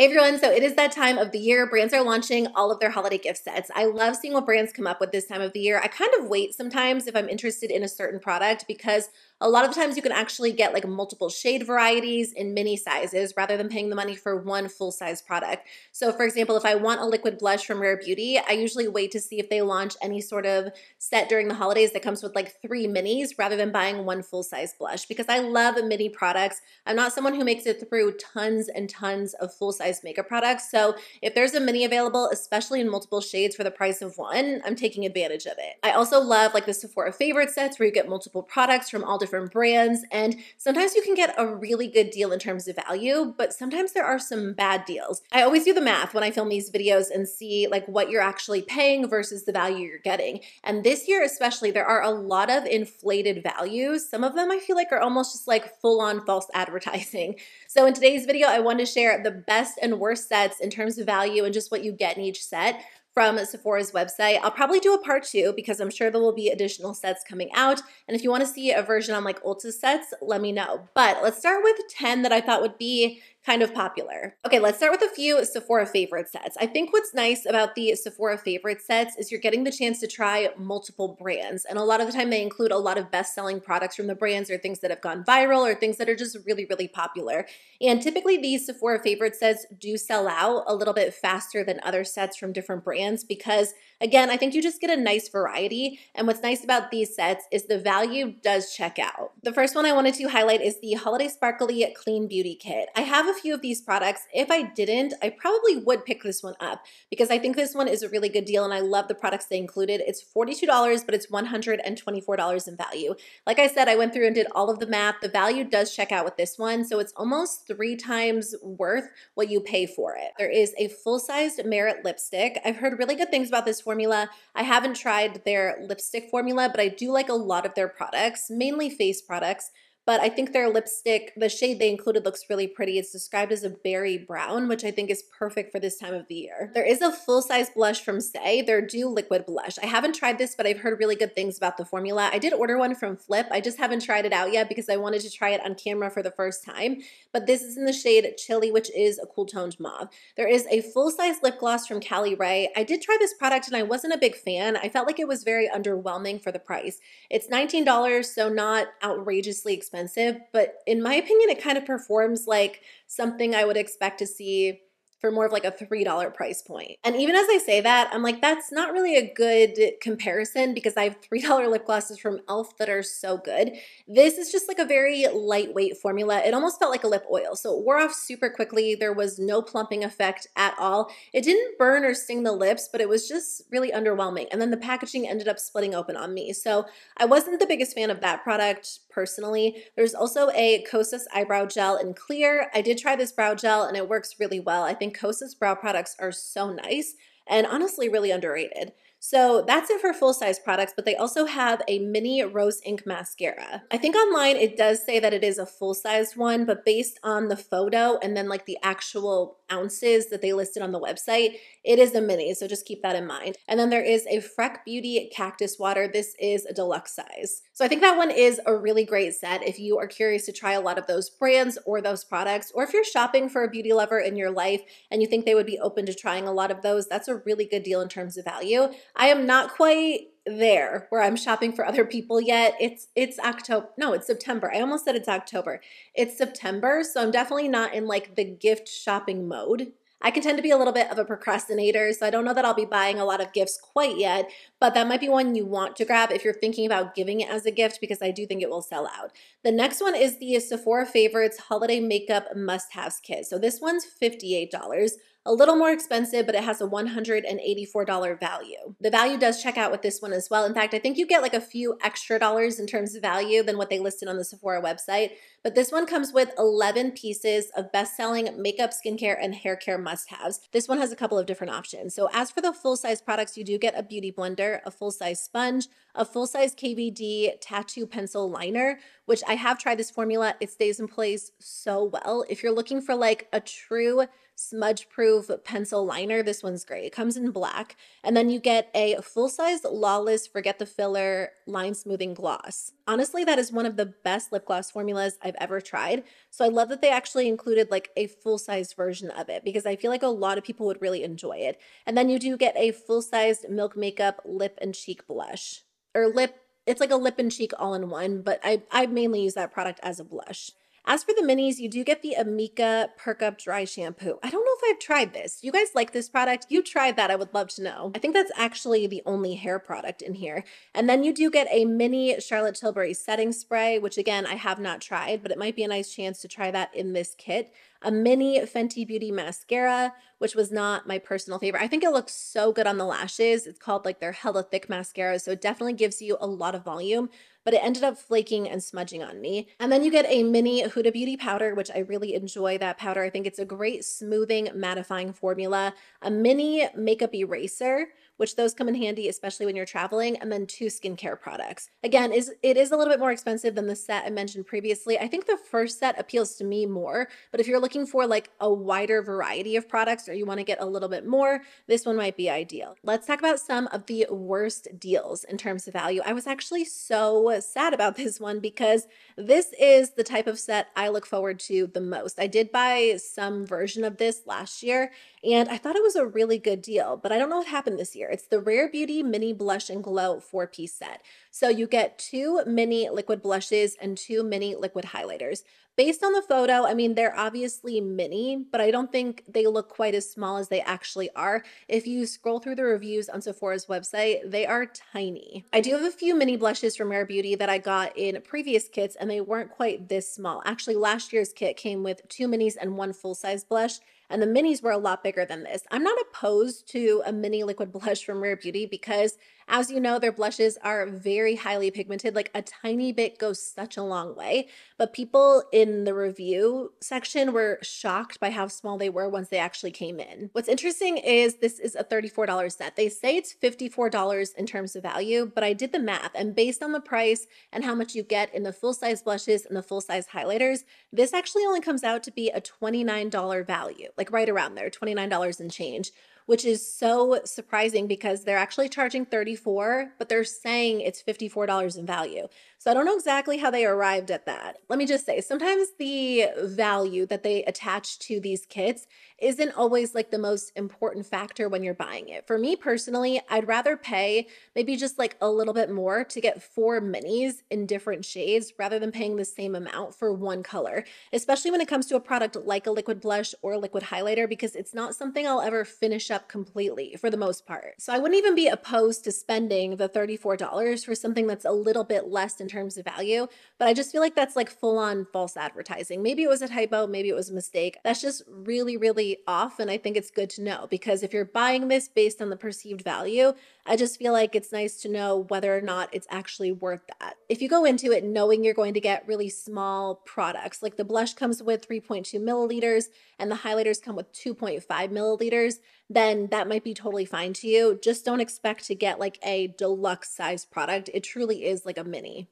Hey everyone, so it is that time of the year. Brands are launching all of their holiday gift sets. I love seeing what brands come up with this time of the year. I kind of wait sometimes if I'm interested in a certain product because a lot of times you can actually get like multiple shade varieties in mini sizes rather than paying the money for one full size product. So, for example, if I want a liquid blush from Rare Beauty, I usually wait to see if they launch any sort of set during the holidays that comes with like three minis rather than buying one full size blush because I love mini products. I'm not someone who makes it through tons and tons of full size makeup products. So, if there's a mini available, especially in multiple shades for the price of one, I'm taking advantage of it. I also love like the Sephora favorite sets where you get multiple products from all different brands. And sometimes you can get a really good deal in terms of value, but sometimes there are some bad deals. I always do the math when I film these videos and see like what you're actually paying versus the value you're getting. And this year, especially, there are a lot of inflated values. Some of them I feel like are almost just like full on false advertising. So in today's video, I want to share the best and worst sets in terms of value and just what you get in each set from Sephora's website. I'll probably do a part two because I'm sure there will be additional sets coming out. And if you want to see a version on like Ulta sets, let me know. But let's start with 10 that I thought would be kind of popular. Okay, let's start with a few Sephora favorite sets. I think what's nice about the Sephora favorite sets is you're getting the chance to try multiple brands. And a lot of the time they include a lot of best-selling products from the brands or things that have gone viral or things that are just really, really popular. And typically these Sephora favorite sets do sell out a little bit faster than other sets from different brands because Again, I think you just get a nice variety. And what's nice about these sets is the value does check out. The first one I wanted to highlight is the Holiday Sparkly Clean Beauty Kit. I have a few of these products. If I didn't, I probably would pick this one up because I think this one is a really good deal and I love the products they included. It's $42, but it's $124 in value. Like I said, I went through and did all of the math. The value does check out with this one, so it's almost three times worth what you pay for it. There is a full-sized Merit lipstick. I've heard really good things about this formula. I haven't tried their lipstick formula, but I do like a lot of their products, mainly face products but I think their lipstick, the shade they included looks really pretty. It's described as a berry brown, which I think is perfect for this time of the year. There is a full-size blush from Saie, their Dew Liquid Blush. I haven't tried this, but I've heard really good things about the formula. I did order one from Flip. I just haven't tried it out yet because I wanted to try it on camera for the first time, but this is in the shade Chili, which is a cool toned mauve. There is a full-size lip gloss from Cali Ray. I did try this product and I wasn't a big fan. I felt like it was very underwhelming for the price. It's $19, so not outrageously expensive expensive, but in my opinion, it kind of performs like something I would expect to see for more of like a $3 price point. And even as I say that, I'm like, that's not really a good comparison because I have $3 lip glosses from e.l.f. that are so good. This is just like a very lightweight formula. It almost felt like a lip oil. So it wore off super quickly. There was no plumping effect at all. It didn't burn or sting the lips, but it was just really underwhelming. And then the packaging ended up splitting open on me. So I wasn't the biggest fan of that product personally. There's also a Kosas eyebrow gel in clear. I did try this brow gel and it works really well. I think Kosas brow products are so nice and honestly really underrated. So that's it for full size products, but they also have a mini Rose Inc mascara. I think online it does say that it is a full size one, but based on the photo and then like the actual ounces that they listed on the website, it is a mini, so just keep that in mind. And then there is a Freck Beauty Cactus Water. This is a deluxe size. So I think that one is a really great set if you are curious to try a lot of those brands or those products, or if you're shopping for a beauty lover in your life and you think they would be open to trying a lot of those, that's a really good deal in terms of value. I am not quite there where I'm shopping for other people yet. It's it's October. No, it's September. I almost said it's October. It's September, so I'm definitely not in like the gift shopping mode. I can tend to be a little bit of a procrastinator, so I don't know that I'll be buying a lot of gifts quite yet, but that might be one you want to grab if you're thinking about giving it as a gift because I do think it will sell out. The next one is the Sephora Favorites Holiday Makeup Must-Haves Kit. So this one's $58 a little more expensive, but it has a $184 value. The value does check out with this one as well. In fact, I think you get like a few extra dollars in terms of value than what they listed on the Sephora website. But this one comes with 11 pieces of best-selling makeup, skincare, and hair care must-haves. This one has a couple of different options. So as for the full-size products, you do get a beauty blender, a full-size sponge, a full-size KVD tattoo pencil liner, which I have tried this formula. It stays in place so well. If you're looking for like a true smudge proof pencil liner. This one's great. It comes in black. And then you get a full size Lawless Forget the Filler Line Smoothing Gloss. Honestly, that is one of the best lip gloss formulas I've ever tried. So I love that they actually included like a full size version of it because I feel like a lot of people would really enjoy it. And then you do get a full sized Milk Makeup lip and cheek blush or lip it's like a lip and cheek all in one, but I, I mainly use that product as a blush. As for the minis, you do get the Amika Perk Up Dry Shampoo. I don't know if I've tried this. You guys like this product? You tried that, I would love to know. I think that's actually the only hair product in here. And then you do get a mini Charlotte Tilbury setting spray, which again, I have not tried, but it might be a nice chance to try that in this kit a mini Fenty Beauty mascara, which was not my personal favorite. I think it looks so good on the lashes. It's called like their hella thick mascara, so it definitely gives you a lot of volume, but it ended up flaking and smudging on me. And then you get a mini Huda Beauty powder, which I really enjoy that powder. I think it's a great smoothing, mattifying formula. A mini makeup eraser, which those come in handy, especially when you're traveling, and then two skincare products. Again, is it is a little bit more expensive than the set I mentioned previously. I think the first set appeals to me more, but if you're looking for like a wider variety of products or you want to get a little bit more, this one might be ideal. Let's talk about some of the worst deals in terms of value. I was actually so sad about this one because this is the type of set I look forward to the most. I did buy some version of this last year and I thought it was a really good deal, but I don't know what happened this year. It's the Rare Beauty Mini Blush and Glow four piece set. So you get two mini liquid blushes and two mini liquid highlighters. Based on the photo, I mean, they're obviously mini, but I don't think they look quite as small as they actually are. If you scroll through the reviews on Sephora's website, they are tiny. I do have a few mini blushes from Rare Beauty that I got in previous kits, and they weren't quite this small. Actually, last year's kit came with two minis and one full size blush and the minis were a lot bigger than this. I'm not opposed to a mini liquid blush from Rare Beauty because as you know, their blushes are very highly pigmented. Like a tiny bit goes such a long way. But people in the review section were shocked by how small they were once they actually came in. What's interesting is this is a $34 set. They say it's $54 in terms of value, but I did the math and based on the price and how much you get in the full size blushes and the full size highlighters, this actually only comes out to be a $29 value, like right around there, $29 and change which is so surprising because they're actually charging 34, but they're saying it's $54 in value. So I don't know exactly how they arrived at that. Let me just say, sometimes the value that they attach to these kits isn't always like the most important factor when you're buying it. For me personally, I'd rather pay maybe just like a little bit more to get four minis in different shades rather than paying the same amount for one color, especially when it comes to a product like a liquid blush or a liquid highlighter, because it's not something I'll ever finish up completely for the most part. So I wouldn't even be opposed to spending the $34 for something that's a little bit less in terms of value, but I just feel like that's like full on false advertising. Maybe it was a typo, maybe it was a mistake. That's just really, really off. And I think it's good to know because if you're buying this based on the perceived value, I just feel like it's nice to know whether or not it's actually worth that. If you go into it knowing you're going to get really small products, like the blush comes with 3.2 milliliters and the highlighters come with 2.5 milliliters, then that might be totally fine to you. Just don't expect to get like a deluxe size product. It truly is like a mini.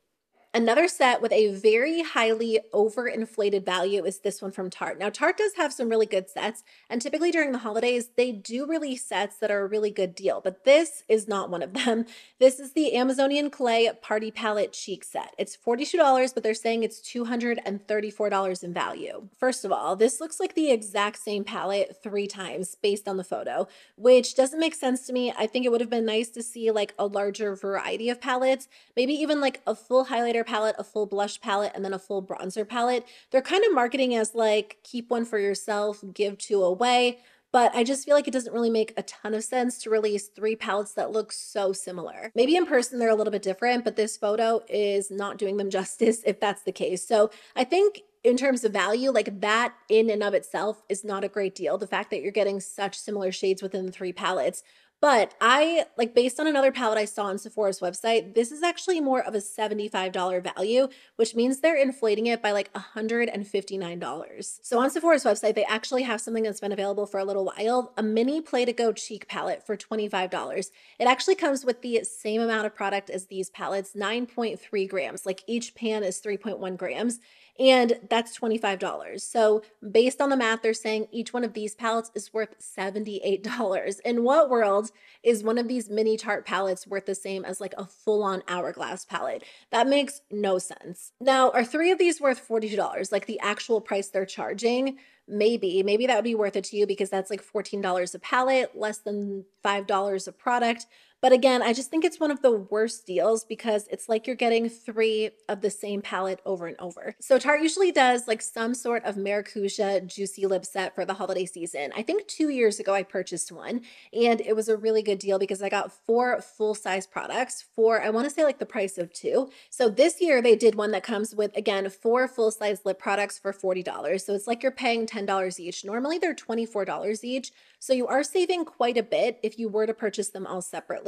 Another set with a very highly overinflated value is this one from Tarte. Now, Tarte does have some really good sets, and typically during the holidays, they do release sets that are a really good deal, but this is not one of them. This is the Amazonian Clay Party Palette Cheek Set. It's $42, but they're saying it's $234 in value. First of all, this looks like the exact same palette three times based on the photo, which doesn't make sense to me. I think it would have been nice to see like a larger variety of palettes, maybe even like a full highlighter palette, a full blush palette, and then a full bronzer palette. They're kind of marketing as like keep one for yourself, give two away. But I just feel like it doesn't really make a ton of sense to release three palettes that look so similar. Maybe in person they're a little bit different, but this photo is not doing them justice if that's the case. So I think in terms of value, like that in and of itself is not a great deal. The fact that you're getting such similar shades within the three palettes but I like based on another palette I saw on Sephora's website, this is actually more of a $75 value, which means they're inflating it by like $159. So on Sephora's website, they actually have something that's been available for a little while, a mini Play to Go cheek palette for $25. It actually comes with the same amount of product as these palettes, 9.3 grams. Like each pan is 3.1 grams and that's $25. So, based on the math, they're saying each one of these palettes is worth $78. In what world is one of these mini Tarte palettes worth the same as like a full on hourglass palette? That makes no sense. Now, are three of these worth $42, like the actual price they're charging? maybe maybe that would be worth it to you because that's like $14 a palette less than $5 a product but again, I just think it's one of the worst deals because it's like you're getting three of the same palette over and over. So Tarte usually does like some sort of Maracuja Juicy Lip set for the holiday season. I think two years ago I purchased one and it was a really good deal because I got four full size products for, I want to say like the price of two. So this year they did one that comes with, again, four full size lip products for $40. So it's like you're paying $10 each. Normally they're $24 each. So you are saving quite a bit if you were to purchase them all separately.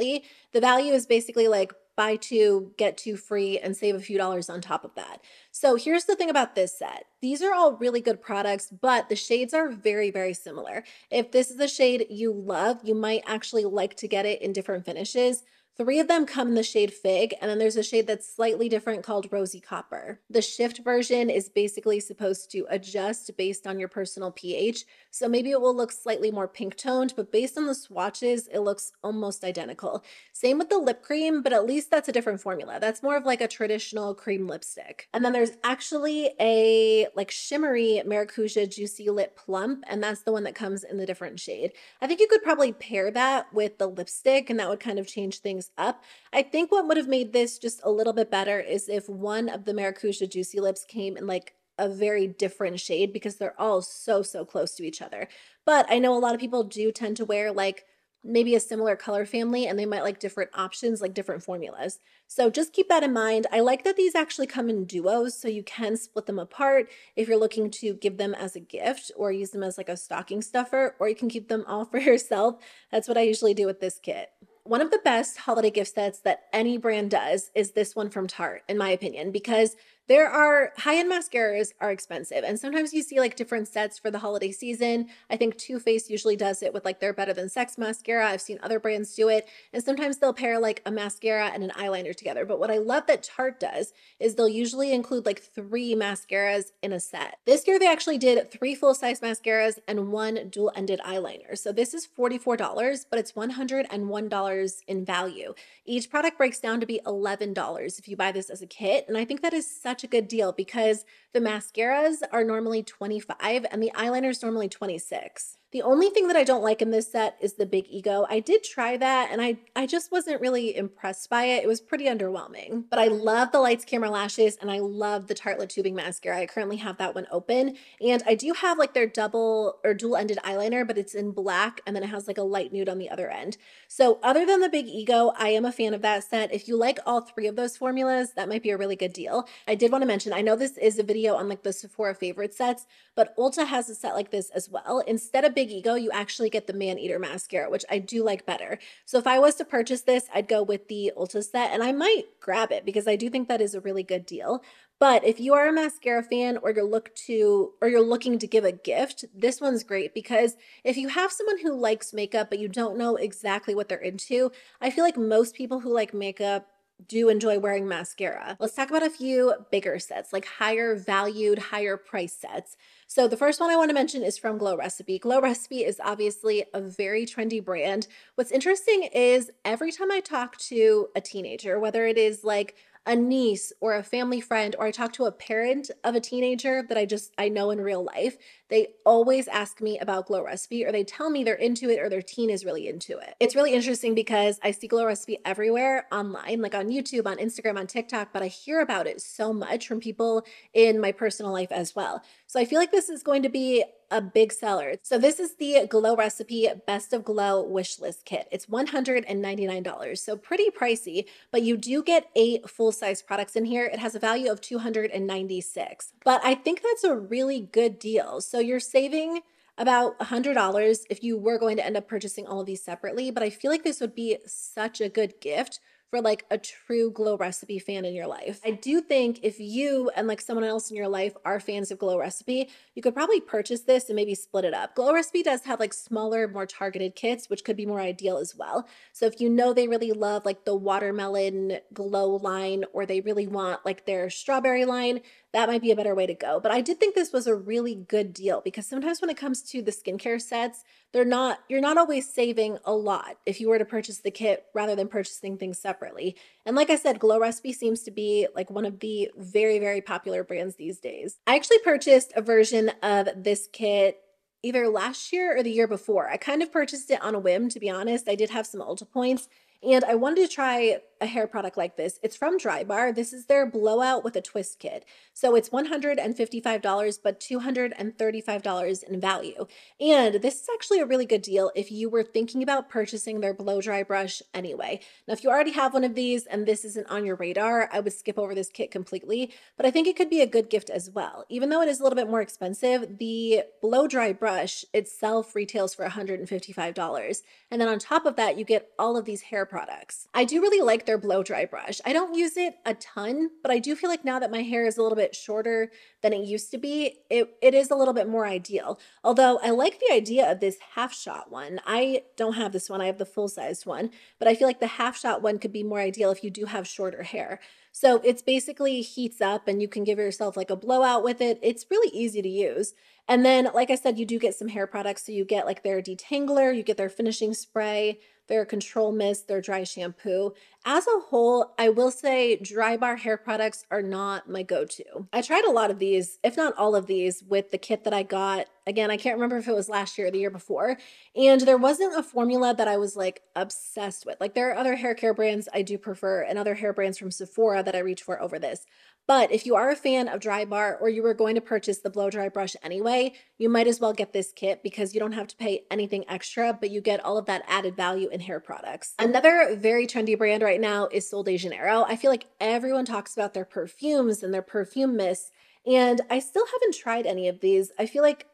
The value is basically like buy two, get two free, and save a few dollars on top of that. So here's the thing about this set. These are all really good products, but the shades are very, very similar. If this is a shade you love, you might actually like to get it in different finishes. Three of them come in the shade Fig, and then there's a shade that's slightly different called Rosy Copper. The shift version is basically supposed to adjust based on your personal pH, so maybe it will look slightly more pink toned, but based on the swatches, it looks almost identical. Same with the lip cream, but at least that's a different formula. That's more of like a traditional cream lipstick. And then there's actually a like shimmery Maracuja Juicy Lip Plump, and that's the one that comes in the different shade. I think you could probably pair that with the lipstick, and that would kind of change things up. I think what would have made this just a little bit better is if one of the Maracuja Juicy Lips came in like a very different shade because they're all so, so close to each other. But I know a lot of people do tend to wear like maybe a similar color family and they might like different options, like different formulas. So just keep that in mind. I like that these actually come in duos, so you can split them apart if you're looking to give them as a gift or use them as like a stocking stuffer, or you can keep them all for yourself. That's what I usually do with this kit. One of the best holiday gift sets that any brand does is this one from Tarte, in my opinion, because there are high-end mascaras are expensive and sometimes you see like different sets for the holiday season. I think Too Faced usually does it with like their Better Than Sex mascara. I've seen other brands do it and sometimes they'll pair like a mascara and an eyeliner together. But what I love that Tarte does is they'll usually include like three mascaras in a set. This year they actually did three full-size mascaras and one dual-ended eyeliner. So this is $44, but it's $101 in value. Each product breaks down to be $11 if you buy this as a kit and I think that is such such a good deal because the mascaras are normally 25 and the eyeliner is normally 26. The only thing that I don't like in this set is the Big Ego. I did try that and I, I just wasn't really impressed by it. It was pretty underwhelming. But I love the Lights Camera Lashes and I love the Tartelette Tubing Mascara. I currently have that one open. And I do have like their double or dual-ended eyeliner, but it's in black and then it has like a light nude on the other end. So other than the Big Ego, I am a fan of that set. If you like all three of those formulas, that might be a really good deal. I did want to mention, I know this is a video on like the Sephora favorite sets, but Ulta has a set like this as well. Instead of Big Ego, you actually get the Maneater mascara, which I do like better. So if I was to purchase this, I'd go with the Ulta set and I might grab it because I do think that is a really good deal. But if you are a mascara fan or you're look to or you're looking to give a gift, this one's great because if you have someone who likes makeup but you don't know exactly what they're into, I feel like most people who like makeup do enjoy wearing mascara. Let's talk about a few bigger sets, like higher valued, higher price sets. So the first one I want to mention is from Glow Recipe. Glow Recipe is obviously a very trendy brand. What's interesting is every time I talk to a teenager, whether it is like a niece or a family friend or I talk to a parent of a teenager that I just I know in real life, they always ask me about Glow Recipe or they tell me they're into it or their teen is really into it. It's really interesting because I see Glow Recipe everywhere online, like on YouTube, on Instagram, on TikTok, but I hear about it so much from people in my personal life as well. So I feel like this is going to be a big seller. So this is the Glow Recipe Best of Glow Wishlist Kit. It's $199, so pretty pricey, but you do get eight full-size products in here. It has a value of 296. But I think that's a really good deal. So you're saving about $100 if you were going to end up purchasing all of these separately, but I feel like this would be such a good gift for like a true Glow Recipe fan in your life. I do think if you and like someone else in your life are fans of Glow Recipe, you could probably purchase this and maybe split it up. Glow Recipe does have like smaller, more targeted kits, which could be more ideal as well. So if you know they really love like the watermelon glow line or they really want like their strawberry line, that might be a better way to go. But I did think this was a really good deal because sometimes when it comes to the skincare sets, they're not, you're not always saving a lot if you were to purchase the kit rather than purchasing things separately. And like I said, Glow Recipe seems to be like one of the very, very popular brands these days. I actually purchased a version of this kit either last year or the year before. I kind of purchased it on a whim, to be honest. I did have some Ulta points and I wanted to try a hair product like this. It's from Drybar. This is their blowout with a twist kit. So it's $155, but $235 in value. And this is actually a really good deal if you were thinking about purchasing their blow dry brush anyway. Now, if you already have one of these and this isn't on your radar, I would skip over this kit completely, but I think it could be a good gift as well. Even though it is a little bit more expensive, the blow dry brush itself retails for $155. And then on top of that, you get all of these hair products. I do really like their blow dry brush. I don't use it a ton, but I do feel like now that my hair is a little bit shorter than it used to be, it, it is a little bit more ideal. Although I like the idea of this half shot one. I don't have this one, I have the full sized one, but I feel like the half shot one could be more ideal if you do have shorter hair. So it's basically heats up and you can give yourself like a blowout with it. It's really easy to use. And then, like I said, you do get some hair products. So you get like their detangler, you get their finishing spray, their control mist, their dry shampoo. As a whole, I will say Drybar hair products are not my go-to. I tried a lot of these, if not all of these, with the kit that I got. Again, I can't remember if it was last year or the year before. And there wasn't a formula that I was like obsessed with. Like there are other hair care brands I do prefer and other hair brands from Sephora that I reach for over this. But if you are a fan of Drybar or you were going to purchase the blow dry brush anyway, you might as well get this kit because you don't have to pay anything extra, but you get all of that added value in hair products. Another very trendy brand right now is Sol de Janeiro. I feel like everyone talks about their perfumes and their perfume mists, and I still haven't tried any of these. I feel like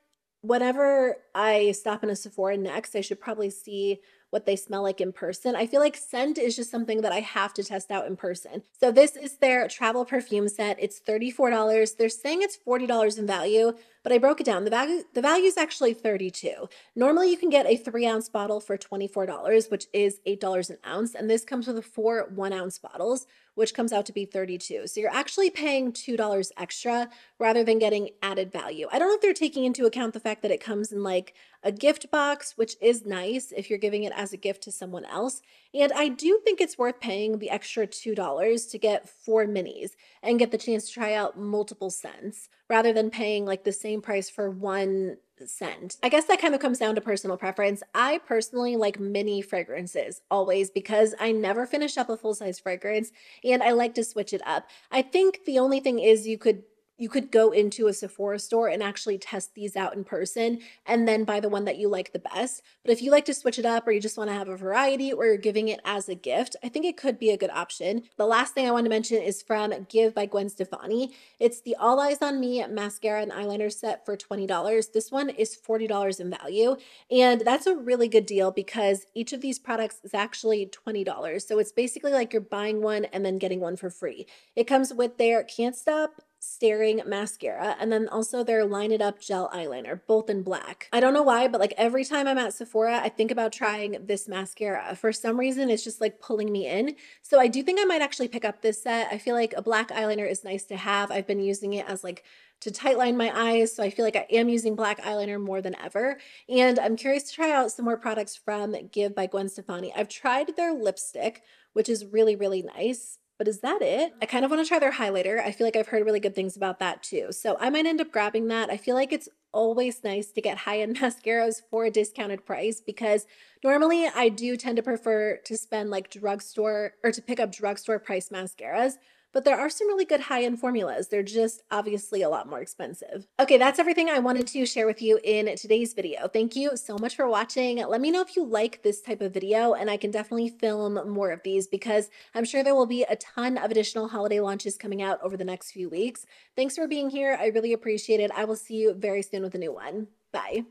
whenever I stop in a Sephora next, I should probably see what they smell like in person. I feel like scent is just something that I have to test out in person. So this is their travel perfume set. It's $34. They're saying it's $40 in value, but I broke it down. The value the value is actually 32. Normally you can get a 3 ounce bottle for $24, which is $8 an ounce, and this comes with four 1 ounce bottles which comes out to be 32. So you're actually paying $2 extra rather than getting added value. I don't know if they're taking into account the fact that it comes in like a gift box, which is nice if you're giving it as a gift to someone else. And I do think it's worth paying the extra $2 to get four minis and get the chance to try out multiple scents rather than paying like the same price for one scent. I guess that kind of comes down to personal preference. I personally like mini fragrances always because I never finish up a full size fragrance and I like to switch it up. I think the only thing is you could you could go into a Sephora store and actually test these out in person and then buy the one that you like the best. But if you like to switch it up or you just want to have a variety or you're giving it as a gift, I think it could be a good option. The last thing I want to mention is from GXVE by Gwen Stefani. It's the All Eyes on Me mascara and eyeliner set for $20. This one is $40 in value. And that's a really good deal because each of these products is actually $20. So it's basically like you're buying one and then getting one for free. It comes with their Can't Stop Staring mascara and then also their Line It Up gel eyeliner, both in black. I don't know why, but like every time I'm at Sephora, I think about trying this mascara. For some reason, it's just like pulling me in. So I do think I might actually pick up this set. I feel like a black eyeliner is nice to have. I've been using it as like to tightline my eyes. So I feel like I am using black eyeliner more than ever. And I'm curious to try out some more products from GXVE by Gwen Stefani. I've tried their lipstick, which is really, really nice. But is that it? I kind of want to try their highlighter. I feel like I've heard really good things about that too. So I might end up grabbing that. I feel like it's always nice to get high-end mascaras for a discounted price because normally I do tend to prefer to spend like drugstore or to pick up drugstore price mascaras but there are some really good high-end formulas. They're just obviously a lot more expensive. Okay, that's everything I wanted to share with you in today's video. Thank you so much for watching. Let me know if you like this type of video and I can definitely film more of these because I'm sure there will be a ton of additional holiday launches coming out over the next few weeks. Thanks for being here. I really appreciate it. I will see you very soon with a new one. Bye.